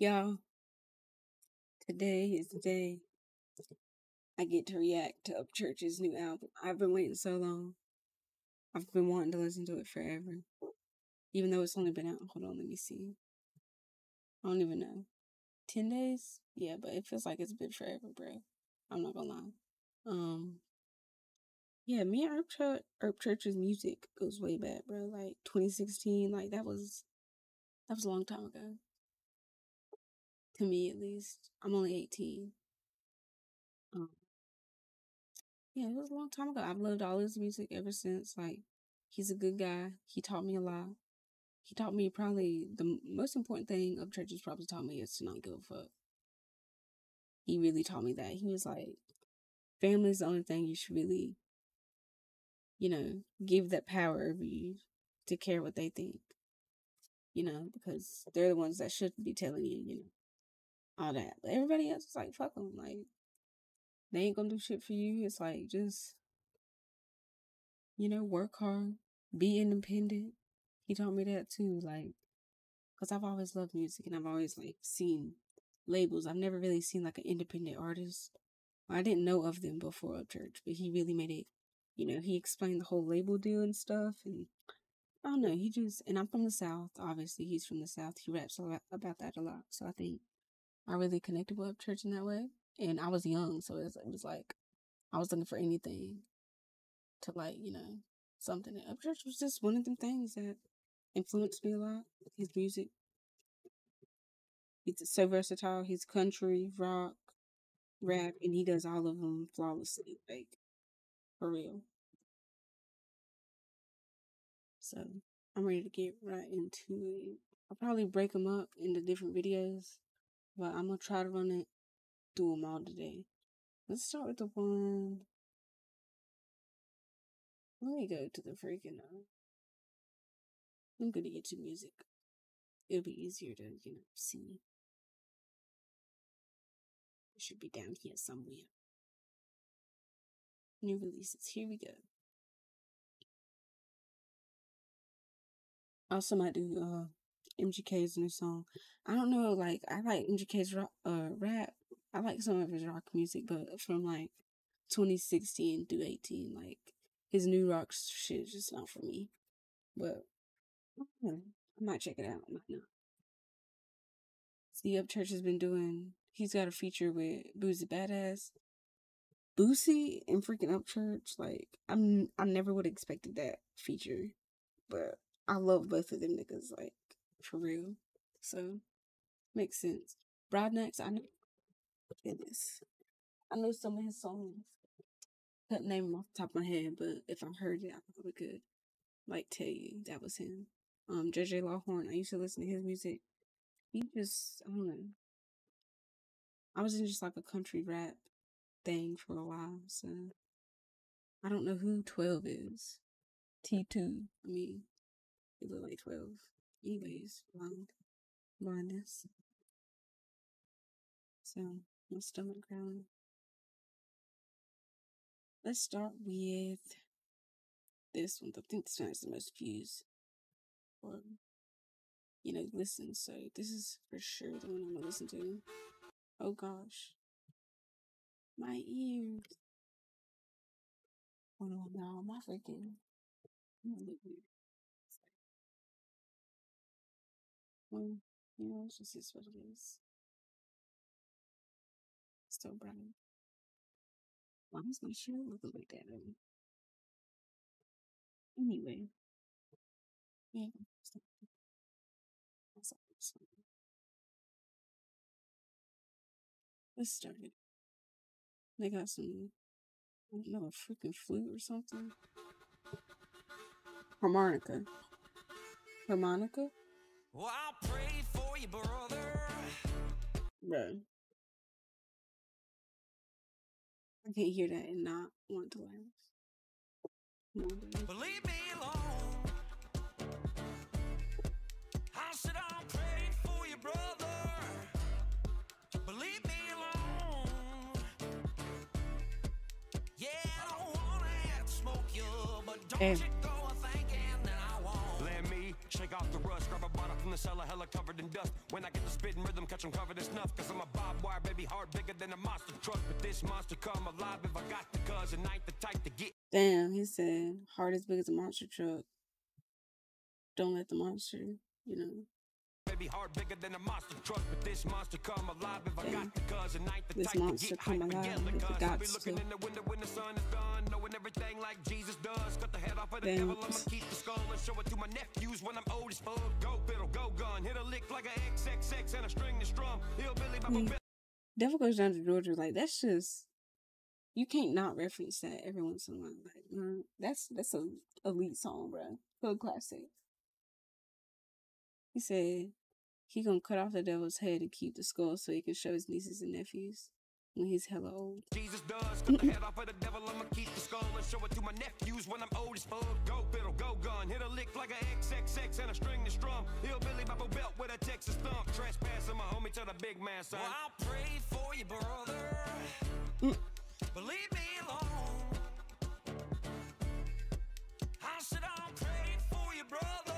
Y'all, today is the day I get to react to Upchurch's new album. I've been waiting so long. I've been wanting to listen to it forever. Even though it's only been out. Hold on, let me see. I don't even know. 10 days? Yeah, but it feels like it's been forever, bro. I'm not gonna lie. Um, yeah, me and Upchurch, Upchurch's music goes way back, bro. Like 2016, like that was, that was a long time ago to me at least. I'm only 18. Um, yeah, it was a long time ago. I've loved all his music ever since. Like, he's a good guy. He taught me a lot. He taught me probably the most important thing Upchurch has probably taught me is to not give a fuck. He really taught me that. He was like, family is the only thing you should really, you know, give that power over you to care what they think. You know, because they're the ones that should be telling you, you know, all that. But everybody else is like, fuck them. Like, they ain't gonna do shit for you. It's like, just, you know, work hard, be independent. He taught me that too. Like, cause I've always loved music and I've always like seen labels. I've never really seen like an independent artist. I didn't know of them before Upchurch, but he really made it, you know, he explained the whole label deal and stuff. And I don't know, he just, and I'm from the South. Obviously, he's from the South. He raps a lot about that a lot. So I think I really connected with church in that way. And I was young, so it was, it was like I was looking for anything to like, you know, something. And Upchurch was just one of them things that influenced me a lot. His music. He's so versatile. He's country, rock, rap, and he does all of them flawlessly. Like, for real. So, I'm ready to get right into it. I'll probably break them up into different videos but I'm gonna try to run it through them all today. Let's start with the one. Let me go to the freaking. Uh, I'm gonna get to music. It'll be easier to, you know, see. It should be down here somewhere. New releases. Here we go. Also, might do uh MGK's new song. I don't know, like I like MGK's rock, uh, rap. I like some of his rock music, but from like 2016 through 18, like his new rock shit is just not for me. But I, might check it out. I might not. See, Upchurch has been doing. He's got a feature with Boosie Badass, Boosie and freaking Upchurch, like I'm, I never would have expected that feature, but I love both of them niggas. Like for real. So makes sense. Broadnax, I know goodness. I know some of his songs. Couldn't name them off the top of my head, but if I heard it, I probably could like tell you that was him. Um, JJ Lawhorn, I used to listen to his music. He just I don't know. I was in just like a country rap thing for a while, so I don't know who twelve is. T two. I mean, he look like twelve. Anyways, um, blind blindness. So my stomach growling. Let's start with this one. I think this one has the most views. Or you know, listen. So this is for sure the one I'm gonna listen to. Oh gosh. My ears. Oh no, no, my freaking. I'm weird. Well, you know, it's just is what it is. Still brown. Why is my shirt looking like that? Anyway. Yeah. Let's start it. They got some, I don't know, a freaking flute or something. Harmonica. Harmonica? Well, I'll pray for you, brother. Bro. I can't hear that and not want to laugh. Believe me alone. I said I'll pray for you, brother. Believe me alone. Yeah, I don't have to smoke you, but don't hey. you go shake off the rust, grab a bottle in the cellar, hella covered in dust. When I get the spitting rhythm, catch 'em covered in snuff. Cause I'm a barbed wire, baby, heart bigger than a monster truck. But this monster come alive if I got the cuz and ain't the type to get. Damn, he said, heart as big as a monster truck. Don't let the monster, you know. Baby, heart bigger than a monster truck. But this monster come alive if I got the cuz and ain't the This type to get hype if Cause I be looking in the window when the sun is done, knowing everything like Jesus does. Cut the head off of the devil, I'ma keep the skull and show it to my nephews when I'm old as fuck. Go fiddle, go gun, hit a lick like a XXX and a string to strum. Hillbilly, Bible Mm. Devil goes down to Georgia. Like that's just you can't not reference that every once in a while. Like mm, that's that's a elite song, bro. Good classic. He said he gonna cut off the devil's head and keep the skull so he can show his nieces and nephews when he's hella old. Jesus does. Cut the head off of the devil, I'ma keep the skull and show it to my nephews when I'm old as fuck. Go fiddle, go gun, hit a lick like a XXX and a string to strum. Hillbilly Bible belt with a Texas thump. Trespassing my homie to the big man, son. Well, I'll pray for you, brother. Mm. But me alone. I said I'll pray for you, brother.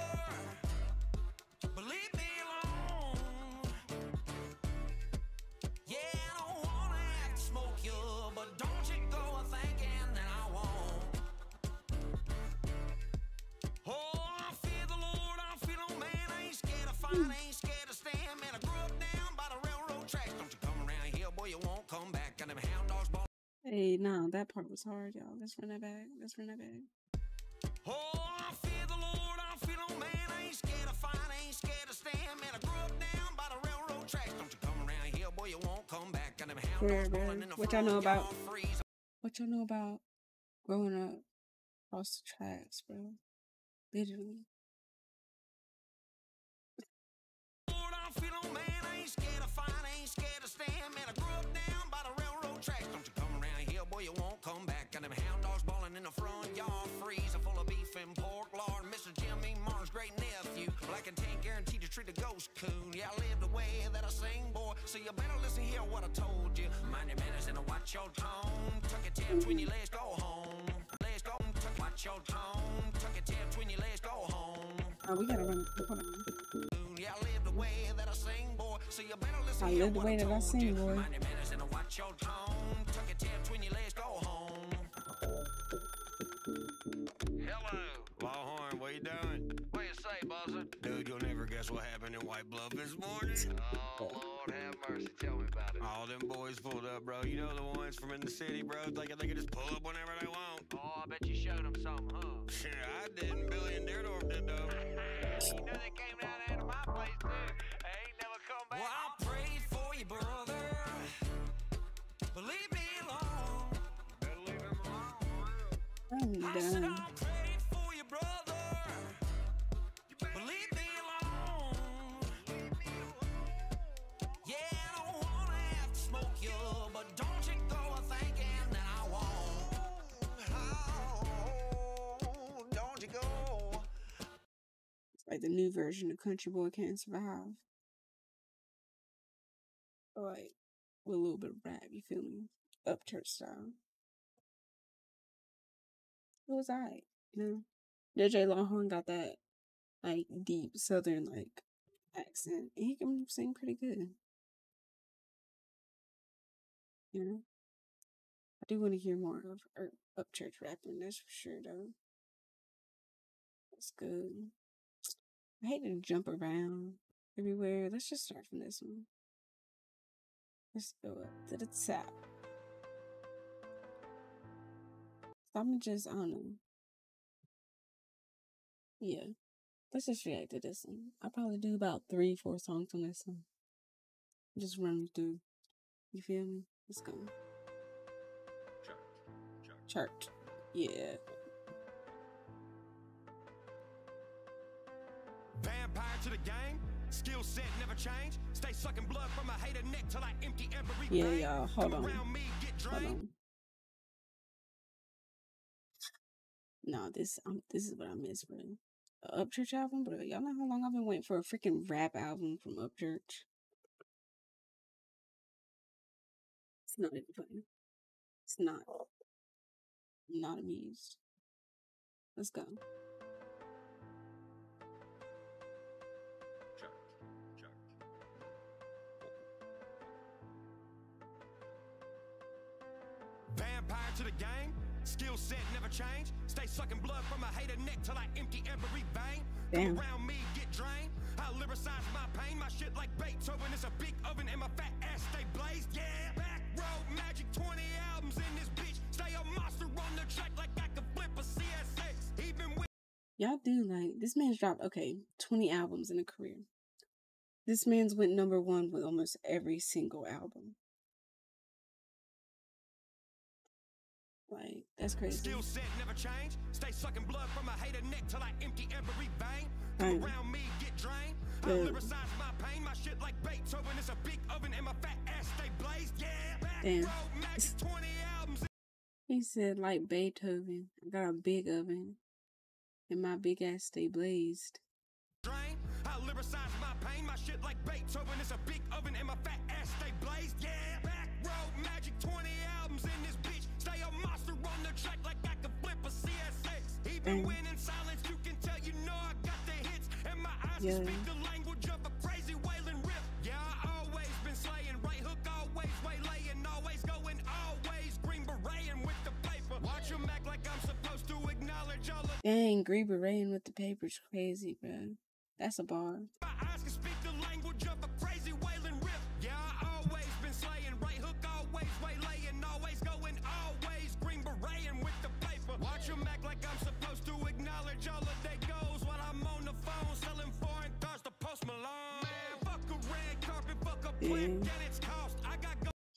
Come back. Got them hound dogs ball. Hey, nah, that part was hard, y'all. Let's run that back. Let's run that back. Oh, I fear the Lord, I no man. I ain't scared of I ain't scared of stand. Man, I grew up down by the railroad tracks. Don't you come around here, boy, you won't come back. Got them hound dogs in the What y'all know about what y'all know about growing up across the tracks, bro? Literally. You won't come back. Got them hound dogs bawling in the front yard, freezer full of beef and pork. Lord, Mr. Jimmy Martin's great nephew. Black and tan guaranteed to treat a ghost coon. Yeah, I live the way that I sing, boy. So you better listen here what I told you. Mind your manners and watch your tone. Tuck your tail between your legs, go home. Legs go, tuck, watch your tone. Tuck your tail between your legs, go home. Oh, we gotta run. Hold on. Yeah, I live way that I sing, boy. So you better listen I live the way that I sing, boy. Mind your manners and watch your tone. Tuck your tail between your legs, go home. Hello. Lawhorn, what you doing? What you say, Buzzard? Dude, you'll never guess what happened in White Bluff this morning. Oh, Lord have mercy. Tell me about it. All them boys pulled up, bro. You know the ones from in the city, bro. Thinking they can just pull up whenever they want. Oh, I bet you showed them something, huh? Shit, I didn't. Billy and Deerdorf did, though. you know they came down there to my place, too. They ain't never come back. Well, I'll pray for you, brother. But leave me alone. Better leave him alone. I'm I said done. The new version of Country Boy Can't Survive. Like, with a little bit of rap, you feel me? Upchurch style. It was alright, you know? JJ Lawhorn got that, like, deep southern, like, accent. And he can sing pretty good. You know? I do want to hear more of er, Upchurch rapping, that's for sure, though. That's good. I hate to jump around everywhere. Let's just start from this one. Let's go up to the top. So I'm just, I don't know. Yeah. Let's just react to this one. I'll probably do about three, four songs on this one. Just run through. You feel me? Let's go. Church. Yeah. To the game. Skill set never change. Stay sucking blood from a hater neck till I empty every Yeah, y'all. Hold on. around me, get Hold drained. on. No, this um, this is what I miss, bro. A Upchurch album, bro. Y'all know how long I've been waiting for a freaking rap album from Upchurch. It's not even funny. It's not. I'm not amused. Let's go. To the game. Skill set never change. Stay sucking blood from a hater neck till I empty every vein. Damn. Around me, get drained. I lyricize my pain, my shit like Beethoven. It's a big oven and my fat ass stay blazed. Yeah, back road magic, 20 albums in this bitch. Stay a monster on the track like I could flip a CSX. Even with Y'all do like this man's dropped okay, 20 albums in a career. This man's went number one with almost every single album. Like, that's crazy. Skill set never change. Stay sucking blood from a hater neck till I empty every vein. Come around me, get drained. I lyricize my pain, my shit like Beethoven. It's a big oven and my fat ass stay blazed. Yeah, Damn. road 20 albums He said, like Beethoven, I got a big oven and my big ass stay blazed. drain. I lyricize my pain, my shit like Beethoven. It's a big oven and my fat ass stay blazed. Yeah, all of Dang, Green Beret with the paper. Watch your neck like I'm supposed to acknowledge all the angry bereting with the papers crazy, bro. That's a bar.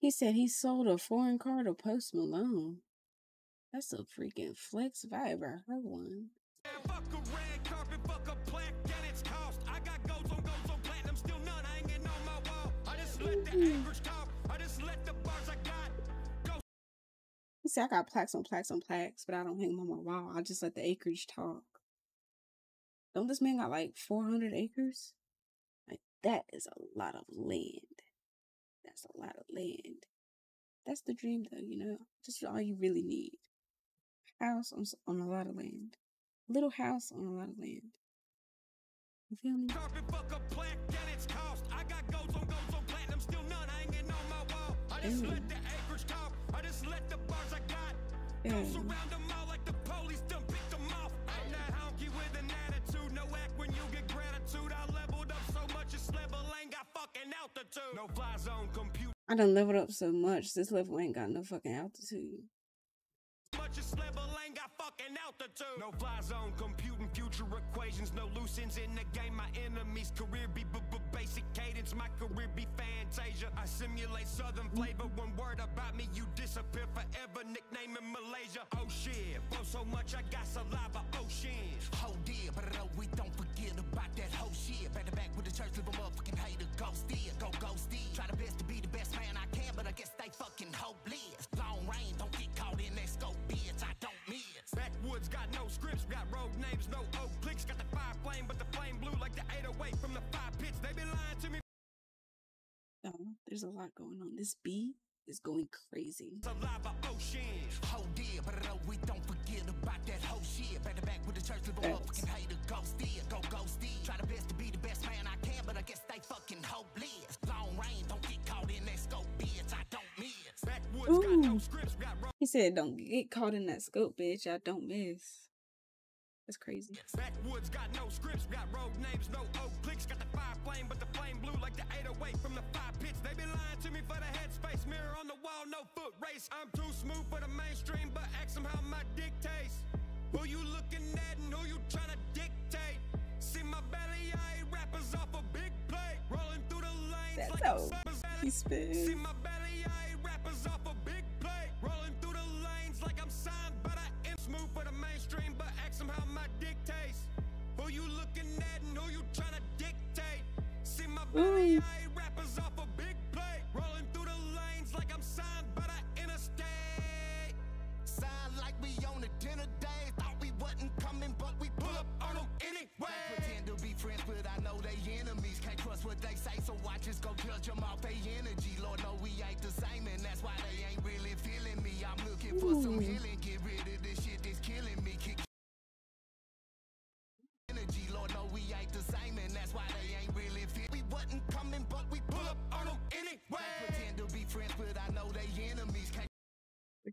He said he sold a foreign car to Post Malone. That's a freaking flex if I ever heard one. Man, fuck a red carpet, fuck a plant, and its cost. I got goals on goals on platinum, still none hanging on my wall. I just let the mm-hmm. acreage talk. I just let the bars I got go He said I got plaques on plaques on plaques, but I don't hang them on my wall. I just let the acreage talk. Don't this man got like 400 acres? Like, that is a lot of land. That's a lot of land. That's the dream, though, you know? Just all you really need. House on, on a lot of land. Little house on a lot of land. You feel me? Carpet fuck a plant its cost. I got goals on goals on platinum, still none hanging on my wall. I just let the acreage talk. I just let the bars I got go I done leveled up so much, this level ain't got no fucking altitude. Much as level ain't got fucking altitude. No fly zone computing future equations. No loose ends in the game. My enemy's career be b- b- basic cadence. My career be fantasia. I simulate southern flavor. One word about me, you disappear forever. Nickname in Malaysia. Oh shit. Flow so much, I got saliva. Ocean. Oh dear, but uh, we don't forget about that whole shit. Back to back with the church, live a motherfucking hater. Ghost in, go ghost in. Try the best to be the best man I can, but I guess they fucking hopeless. Long range, don't get caught in that scope, bitch. I don't miss. Backwoods got no scripts, got road names, no oak clicks. Got the fire flame, but the lot going on. This beat is going crazy. Oh dear, but we don't forget about that whole shit. Back to back with the church, live motherfucking hater. Ghost in, go ghost in. Try the best to be the best man I can, but I guess they fucking hopeless. Long range, don't get caught in that scope, bitch. I don't miss. Backwoods got no scripts, got He said, "Don't get caught in that scope, bitch. I don't miss." That's crazy. Backwoods got no scripts, got road names, no oak clicks. Got the fire flame, but the flame blue like the 808 from the five pits. They been lying to me for the headspace. Mirror on the wall, no foot race. I'm too smooth for the mainstream, but ask them how my dick tastes. Who you looking at and who you trying to dictate? See my belly, I rappers off a big plate. Rolling through the lanes That's like I'm how Sabba's He See spit.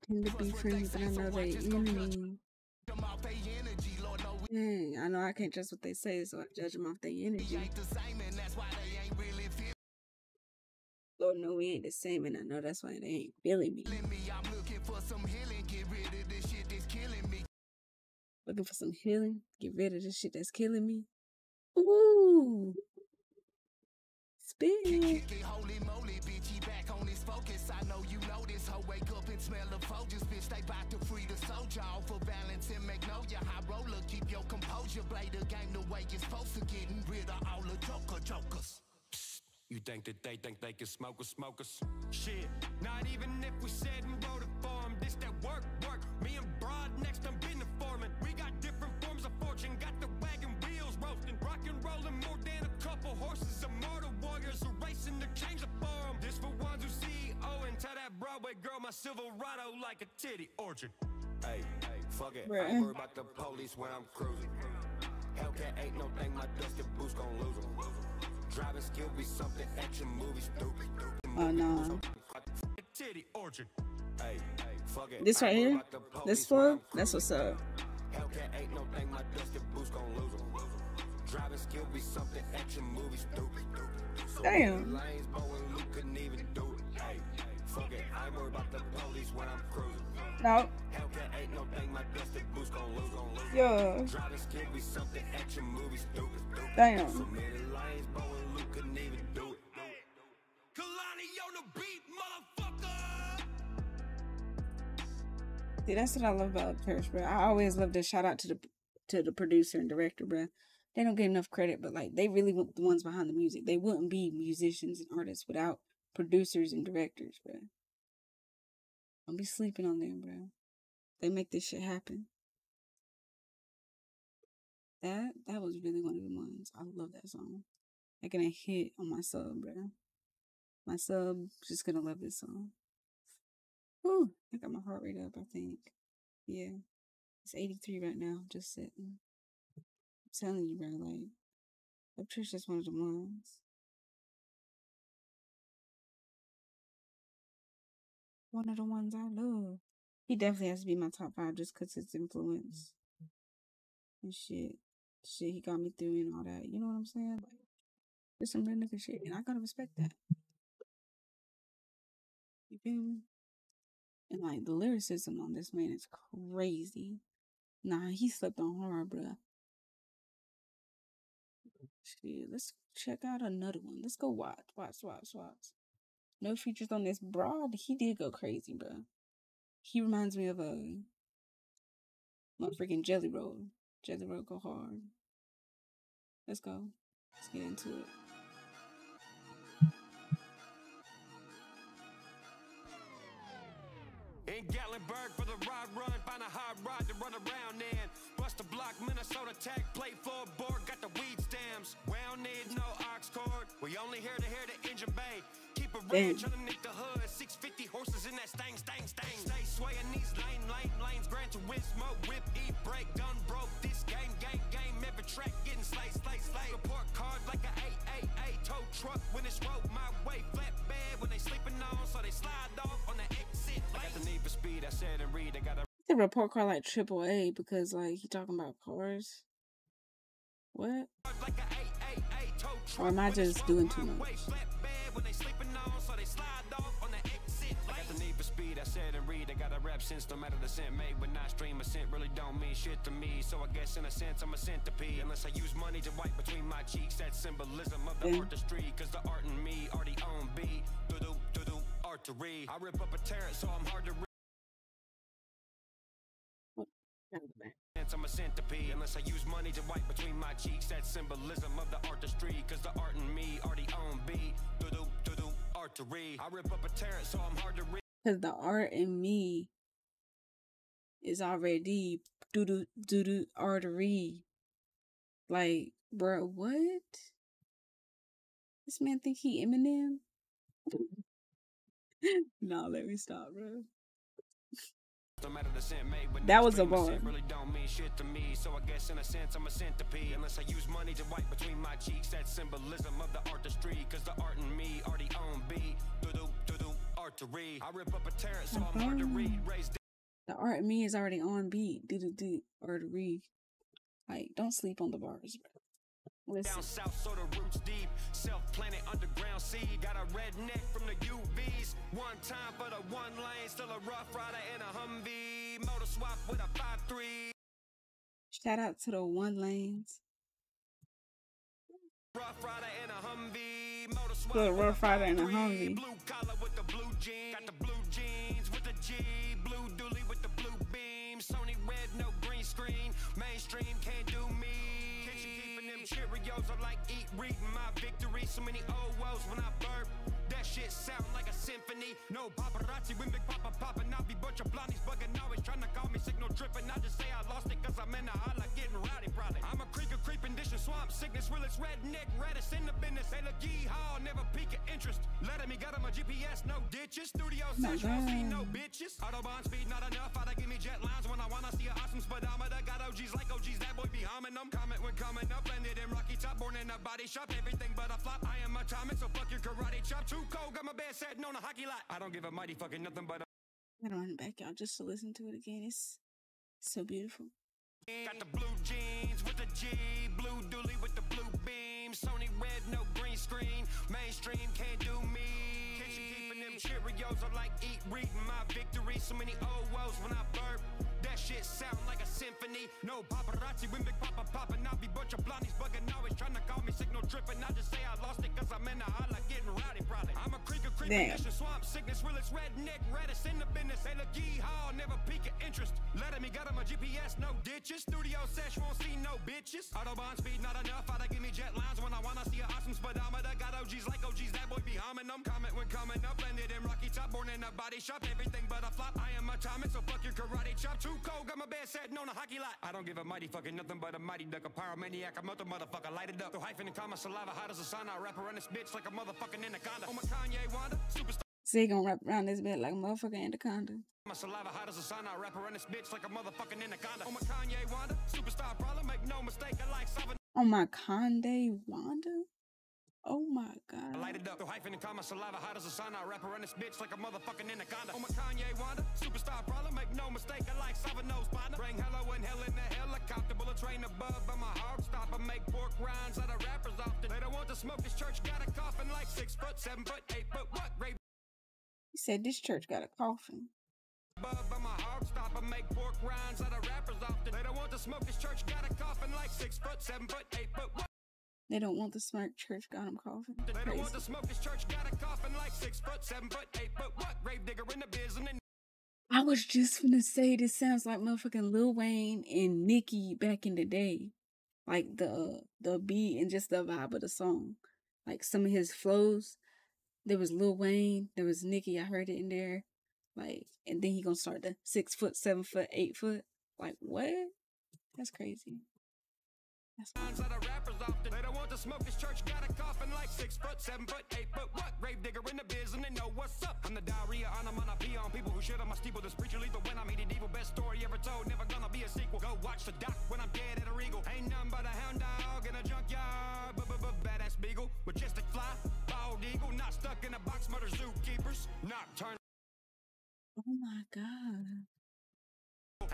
Pretend to be friends, but I know they enemy. Dang, I know I can't trust what they say, so I judge them off their energy. Lord, no, we ain't the same, and I know that's why they ain't feeling me. Looking for some healing, get rid of the shit that's killing me. Ooh, spit. Smell the Folgers, bitch. They bout to free the soldier off balance and magnolia. High roller, keep your composure. Play the game the way you're supposed to. Getting rid of all the joker jokers. You think that they think they can smoke us, smoke us? Shit, not even if we said and wrote it for 'em. This that work, work. Me and Broad next, Broadway girl my Silverado like a titty orchard. Hey, hey, fuck it. I Bruh. ain't worried about the police when I'm cruising. Hellcat ain't no thing, my dusty boots gon' lose lose 'em. Driving skill be something action movie stupid. Oh no, Titty orchard. Hey, hey, fuck it. this I right here, this police when flow, that's what's up. Hellcat ain't no thing, my dusty boots gon' lose lose 'em. Driving skill be something action movie stupid. So Damn. Lanes, Bo and Luke couldn't even do it. Hey, fuck it. I worried about the police when I'm cruising. No, Hellcat ain't no thing, my boots gon' lose, gon' lose. yeah, Driving skill be something action movie stupid. So damn. many lanes, Bo and Luke couldn't even do it. Kalani on the beat, motherfucker. See, that's what I love about Church, bro. I always love to shout out to the to the producer and director, bro. They don't get enough credit, but like they really want the ones behind the music. They wouldn't be musicians and artists without producers and directors, bro. Don't be sleeping on them, bro. They make this shit happen. That that was really one of the ones. I love that song. Like gonna hit on my sub, bro. My sub just gonna love this song. Whew, I got my heart rate up, I think. Yeah. It's 83 right now, just sitting. I'm telling you, bro, like, Upchurch's one of the ones. One of the ones I love. He definitely has to be my top five just because his mm-hmm. influence and shit. Shit, he got me through and all that. You know what I'm saying? Like, there's some real nigga shit, and I gotta respect that. You feel me? And like the lyricism on this man is crazy. Nah, he slept on hard, bruh. Shit, let's check out another one. Let's go watch, watch, watch, watch. No features on this broad. He did go crazy, bruh. He reminds me of a motherfucking Jelly Roll. Jelly Roll go hard. Let's go. Let's get into it. In Gatlinburg for the ride run, find a hot rod to run around in. Bust a block, Minnesota tag, plate for board, got the weed stems. We don't need no ox cord, we only here to hear the Damn. ranch underneath the hood, 650 horses in that stang, stang, stang. Stay swaying these lane, lane, lanes, Gran Turismo, whip, eat, break, gun broke. This game, game, game, every track getting slayed, slayed, slayed. Report card like a 888 tow truck when it's road my way. Flatbed when they sleeping on, so they slide off on the exit. I got the need for speed, I said and read, I got a The report card like triple A because like he talking about cars. What? like a 888 tow truck Or am I when it's just doing too much? Read, I got a rap sense, no matter the scent made, but not stream a scent really don't mean shit to me. So I guess in a sense I'm a centipede, unless I use money to wipe between my cheeks. That symbolism of the Yeah. artistry, cause the art in me already B. Artery. I rip up a terrace, so I'm hard to read. I'm a centipede unless I use money to wipe between my cheeks. That symbolism of the artistry, cause the art in me already own B. Artery. I rip up a terrace, so I'm hard to read. Because the art in me is already doo doo doo doo artery. Like, bro, what? This man think he Eminem? no, let me stop, bro. No matter the scent made, but That was a bar. really don't mean shit to me. So I guess in a sense I'm a centipede unless I use money to wipe between my cheeks. That symbolism of the artistry, cause the art in me already own B. Do do do do victory. I rip up a terrace, so I'm hard to read. Raised The art in me is already on beat. Do do do or to read. Like, don't sleep on the bars. bro. Listen. down south, so the roots deep. Self-planted underground seed. Got a redneck from the UVs. One time for the one lane. Still a rough rider in a Humvee. Motor swap with a 5-3. Shout out to the one lanes. Rough rider in a Humvee. Motor swap Little Rough Rider in a Humvee. Blue collar with the blue jeans. Got the blue with the G. Blue dually with the blue beam. Sony red, no green screen. Mainstream can't do me. Kitchen keeping them Cheerios. I like eat, reading my victory. So many old woes when I burp. That shit sound like a symphony. No paparazzi when big papa poppin'. I be bunch of blondies bugging, always tryna call me signal trippin'. I just say I lost it cause I'm in the holla getting rowdy probably. I'm a creek of creeping, dishing swamp sickness. Realest redneck, raddest in the business. Hey, look, yee haw, never peak of interest. Letting me got on my GPS, no ditches. Studio search, see no bitches. Autobahn speed, not enough. I'd give me jet lines when I wanna see a awesome speedometer. Got OGs like OGs, that boy be humming them. Comment when coming up, landed in Rocky Top, born in a body shop. Everything but a flop. I am atomic, so fuck your karate chop. Too cold, got my bed setting on a hockey lot. I don't give a mighty fucking nothing but a I don't run it back, y'all, just to listen to it again. It's so beautiful. Got the blue jeans with the G, blue dually with the blue beam. Sony red, no green screen. Mainstream can't do me. Kitchen keeping them Cheerios. I like eat, reading my victory. So many old woes when I burp. That shit sound like a symphony. No paparazzi when big papa poppin'. I be bunch of blondies bugging, always tryna call me signal trippin'. I just say I lost it cause I'm in the holla getting rowdy probably. I'm a creek of creeping, Damn. issue, swamp sickness, realest redneck, raddest in the business. Hey, look, yee haw, never peak of interest. Letting me got on my GPS, no ditches. Studio sesh won't see no bitches. Autobahn speed not enough. I'd give me jet lines when I wanna see a awesome speedometer. Got OGs like OGs, that boy be humming them. Comment when coming up, landed in Rocky Top, born in a body shop. Everything but a flop. I am atomic, so fuck your karate chop. Too cold, got my bed setting on a hockey lot. I don't give a mighty fucking nothing but a mighty duck, a pyromaniac, a motherfucker, light it up. Throw hyphen and comma, saliva, hot as a sauna. Wrap around this bitch like a motherfucking anaconda. Oh my Kanye Wanda, superstar. Zay gonna wrap around this bed like a motherfucking anaconda. My saliva hot as a sauna. Wrap around this bitch like a motherfucking anaconda. Oh my Kanye Wanda, superstar problem. Make no mistake, I like solving. Oh my Conde Wanda? Oh my god. I light it up, throw hyphen and comma, saliva hot as a sauna. I wrap around this bitch like a motherfucking anaconda. Oh my Kanye Wanda, superstar problem. Make no mistake, I like solving no partner. Bring hello and hell in the helicopter. Bullet train above, I'm a hog stopper. Make pork rinds out of rappers often. They don't want to smoke this church, got a coffin like six foot, seven foot, eight foot. What? He said this church got a coffin. above, I'm a hog stopper. Make pork rinds out of rappers often. They don't want to smoke this church, got a coffin like six foot, seven foot, eight foot. What? They don't want the smirk church got him coffin. They don't want to smoke this church, got a coffin like six foot, seven foot, eight foot. What? Grave digger in the biz and then I was just gonna say this sounds like motherfucking Lil Wayne and Nicki back in the day. Like the the beat and just the vibe of the song. Like some of his flows. There was Lil Wayne, there was Nicki, I heard it in there. Like and then he gonna start the six foot, seven foot, eight foot. Like what? That's crazy. That's Lines out of rappers often. They don't want to smoke this church, got a coffin like six foot, seven foot, eight foot. What? Grave digger in the biz and they know what's up. I'm the diarrhea on a on people who shit on my steeple. This preacher lethal when I'm eating evil. Best story ever told, never gonna be a sequel. Go watch the doc when I'm dead at a regal. Ain't nothing but a hound dog in a junkyard. Badass beagle, majestic fly, bald eagle, not stuck in a box. Murder zookeepers, nocturnal. Oh my god.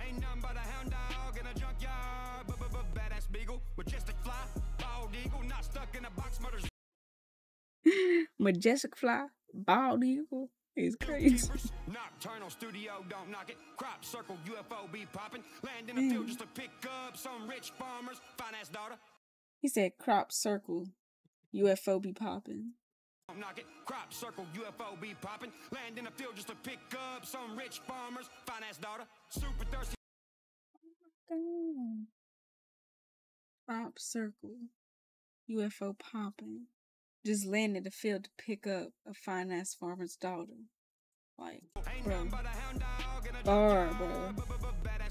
Ain't nothing but a hound dog in a junkyard. Badass beagle, majestic fly, bald eagle, not stuck in a box. Murder Majestic fly, bald eagle is crazy. Nocturnal studio, don't knock it. Crop circle, UFO be popping. Land in the field Mm. just to pick up some rich farmers. Fine ass daughter, He said crop circle. UFO be popping. don't knock it. Crop circle, UFO be popping. Land in the field just to pick up some rich farmers. Fine ass daughter, super thirsty. Damn. Crop circle. UFO popping. Just landed the field to pick up a fine ass farmer's daughter. Like, bro. nothing but a hound dog in a Bar, bro.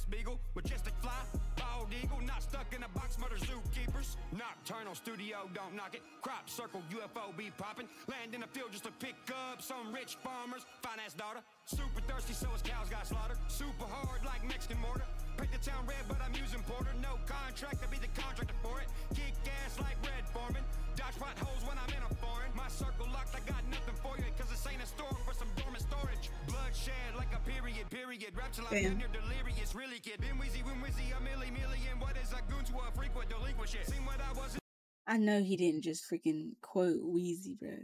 Beagle, majestic fly, bald eagle, not stuck in a box. Murder zookeepers. Nocturnal studio, don't knock it. Crop circle, UFO be popping. Land in the field just to pick up some rich farmers. Fine ass daughter, super thirsty, so his cows got slaughtered. Super hard like Mexican mortar. Paint the town red, but I'm using porter. No contract to be the contractor for it. Kick ass like red foreman. Dodge potholes when I'm in a foreign. My circle locked, I got nothing for you. Cause this ain't a store for some dormant period. Rap till I'm Damn. down here delirious, really kid. Been Weezy, when Weezy, a milli million. What is a goon to a with delinquent shit? Seen what I was I know he didn't just freaking quote Weezy, bro.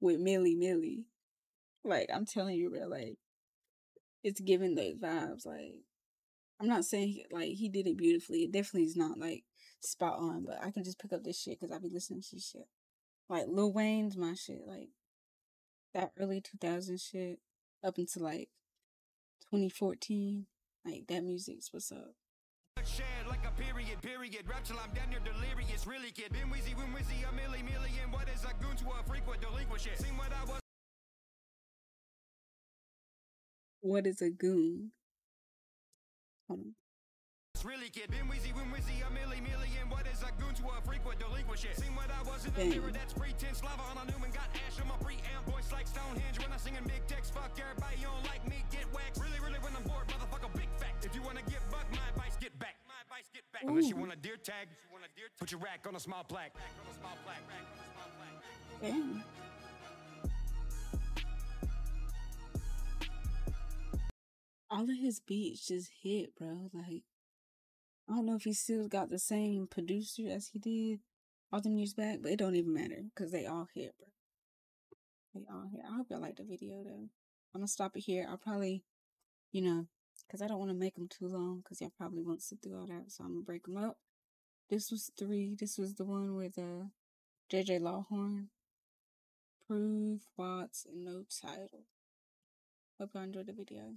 With Millie Millie. Like, I'm telling you, bro, like, it's giving those vibes. Like, I'm not saying, he, like, he did it beautifully. It definitely is not, like, spot on, but I can just pick up this shit because I be listening to shit. Like, Lil Wayne's my shit. Like, that early 2000 shit up until, like, 2014. Like, that music's what's up. Shared like a period, period. Rap till I'm down here delirious, really kid. Been Weezy, when Weezy, a milli million. What is a goon to a with delinquent shit? Seen what I was What is a goon? Hold on. really kid. Been Weezy, when Weezy, a milli million. What is a goon to a freak delinquent shit? Seen what I was in the mirror, that's pretense. Lava on a Newman, got ash on my preamp. Voice like Stonehenge when I singing big text. Fuck everybody, you don't like me, get waxed. Really, really, when I'm bored, motherfucker, big fact. If you wanna get bugged, my advice, get back. My advice, get back. Unless you Ooh. want a deer tag, put your rack on a small plaque. Rack on a small plaque. Rack on a small plaque. Damn. All of his beats just hit, bro. Like, I don't know if he still got the same producer as he did all them years back, but it don't even matter because they all hit, bro. They all hit. I hope y'all like the video though. I'm gonna stop it here. I'll probably, you know, because I don't want to make them too long because y'all probably won't sit through all that, so I'm gonna break them up. This was three. This was the one with uh JJ Lawhorn. Prove, Watts, and no title. Hope y'all enjoyed the video.